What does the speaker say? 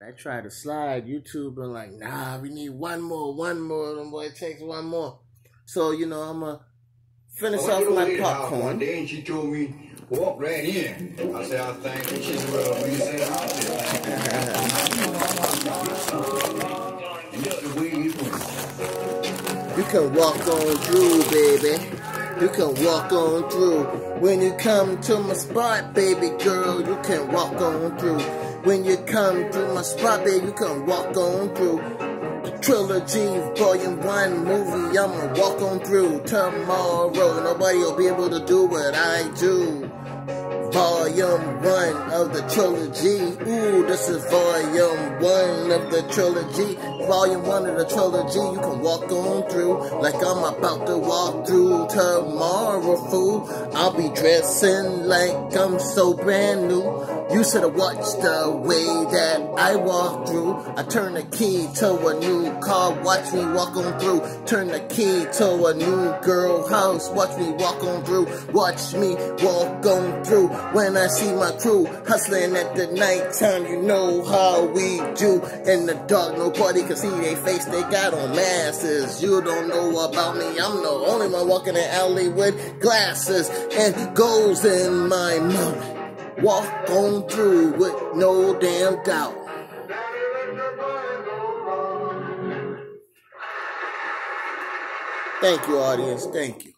I tried to slide YouTube and like, nah, we need one more, one more. Them boy, it takes one more. So you know, I'm gonna finish I off my her One popcorn. day and she told me, walk right in. I said, I thank you. She said, well, we said, I said, and that's the way it went. You can walk on through, baby. You can walk on through. When you come to my spot, baby girl, you can walk on through. When you come through my spot, baby, you can walk on through. The trilogy, volume one movie, I'ma walk on through tomorrow. Nobody will be able to do what I do. Volume one of the trilogy. Ooh, this is volume one of the trilogy. Volume one of the trilogy. You can walk on through like I'm about to walk through tomorrow, fool. I'll be dressing like I'm so brand new. You should have watched the way that I walk through. I turn the key to a new car, watch me walk on through. Turn the key to a new girl house, watch me walk on through. Watch me walk on through. When I see my crew hustling at the nighttime, you know how we do. In the dark, nobody can see their face, they got on masses. You don't know about me, I'm the only one walking the alley with glasses and goals in my mouth. Walk on through with no damn doubt. Thank you, audience. Thank you.